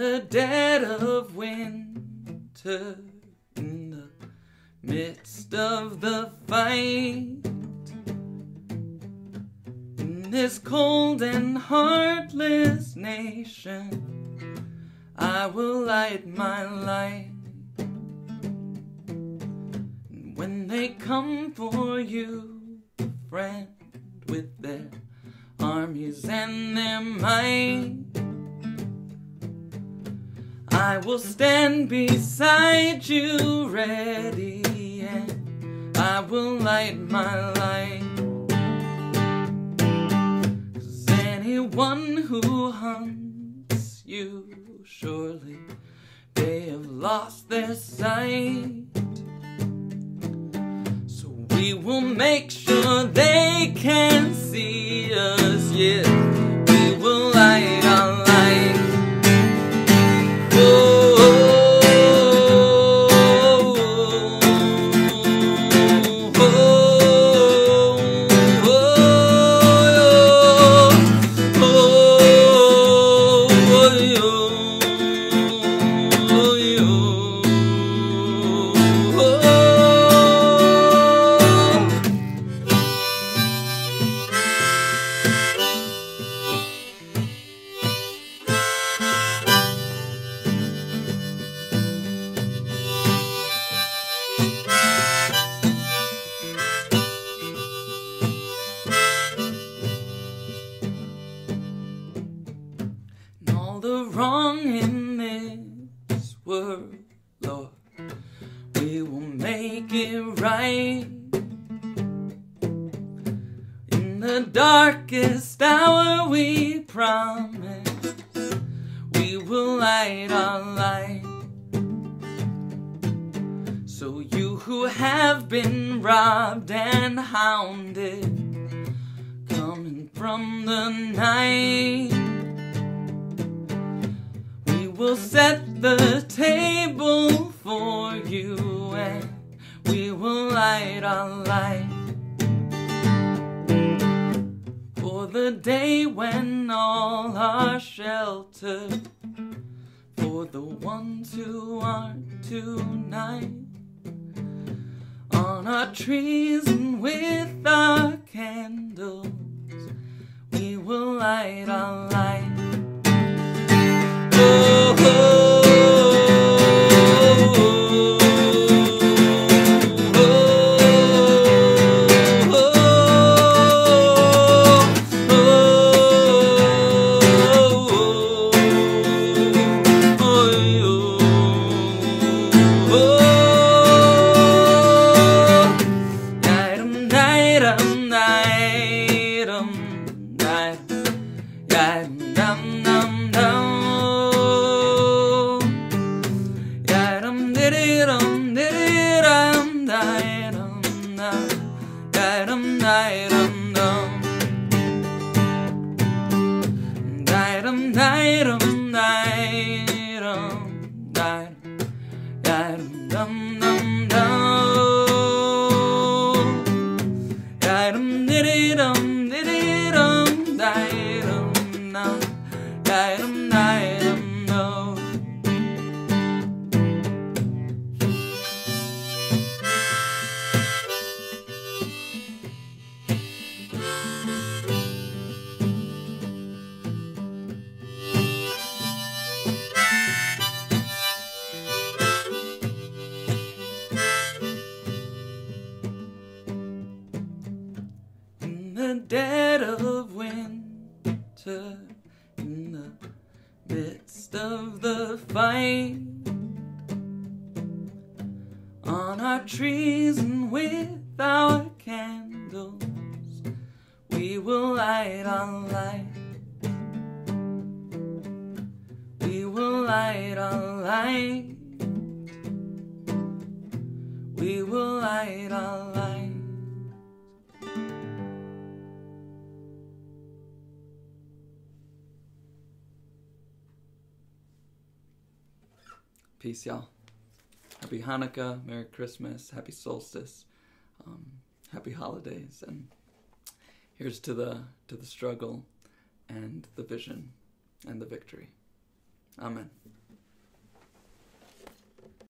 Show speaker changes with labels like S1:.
S1: dead of winter, in the midst of the fight, in this cold and heartless nation, I will light my light. And when they come for you, friend, with their armies and their might. I will stand beside you ready and I will light my light. Cause anyone who hunts you surely they have lost their sight. So we will make sure they can see us, yeah. We will light. In this world, Lord, we will make it right. In the darkest hour, we promise we will light our light. So you who have been robbed and hounded, coming from the night. Will set the table for you and we will light our light. For the day when all are sheltered, for the ones who aren't tonight. On our trees and with our candles, we will light our light. Dum dum dum. Ya dum diddy dum diddy dum di dum dum. Ya dum dum dum. Dum dum dum dum dum. In the dead of winter, in the midst of the fight, on our trees and with our candles, we will light our light. We will light our light. We will light our light. Peace, y'all. Happy Hanukkah, Merry Christmas, Happy Solstice, um, Happy Holidays, and here's to the to the struggle, and the vision, and the victory. Amen.